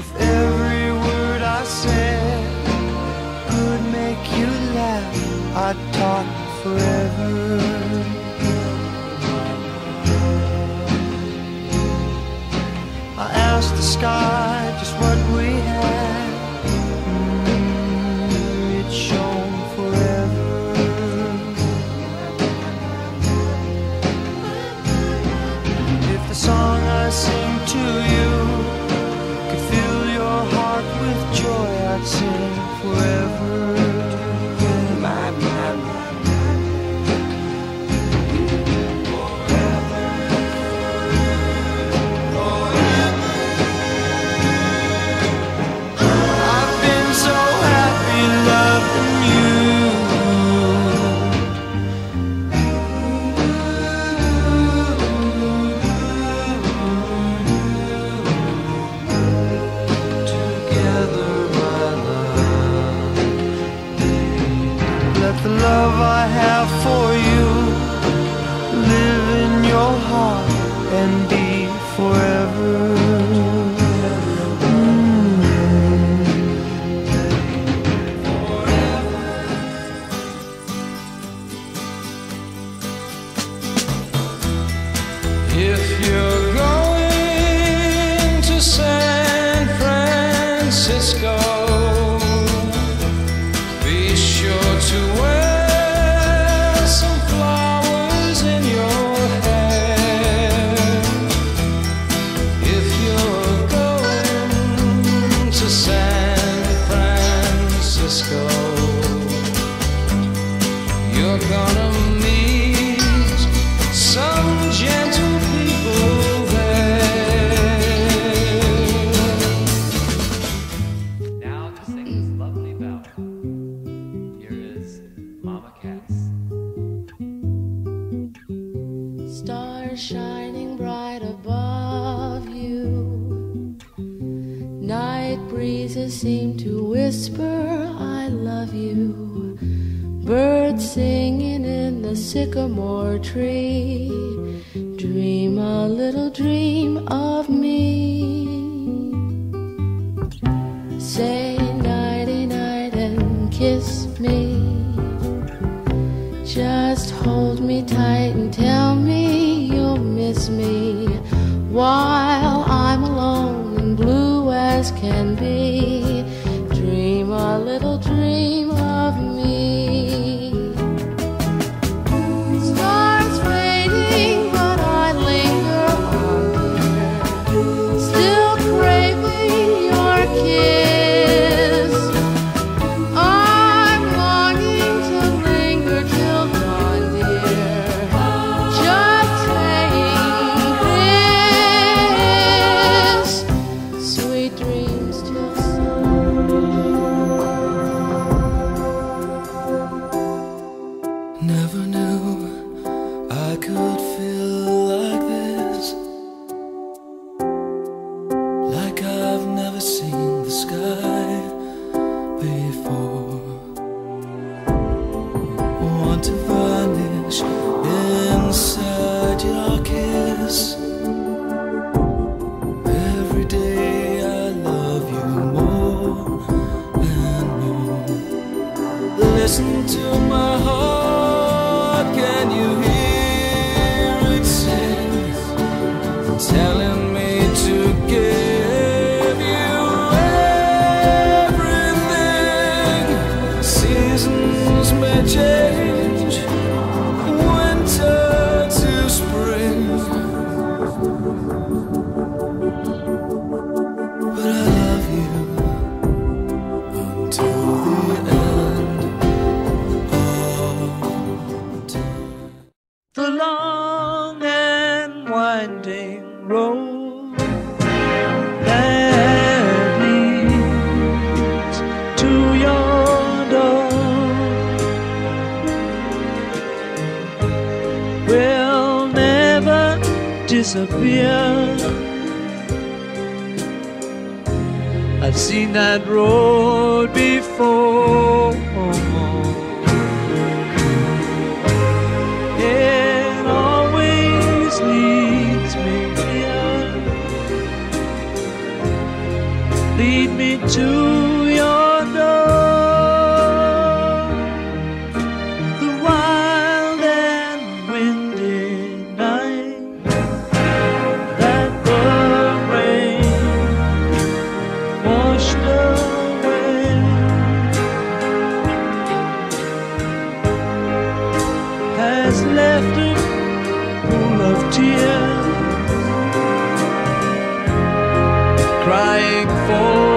if every word I said could make you laugh, I'd talk forever. I asked the sky love I have for you live in your heart and be forever. You're gonna meet some gentle people there. Now to sing this lovely ballad. Here is Mama Cass. Stars shining bright above you. Night breezes seem to whisper, I love you. Birds singing in the sycamore tree. Dream a little dream of me. Say nighty night and kiss me. Just hold me tight and tell me you'll miss me while I'm alone and blue as can be. Dream a little dream knew I could feel like this. Like I've never seen the sky before. Want to vanish inside your kiss. Every day I love you more and more. Listen to Telling me to give you everything. Seasons may change, winter to spring. But I love you until the end oh, time. The long disappear. I've seen that road before. It always leads me here. me to dying for.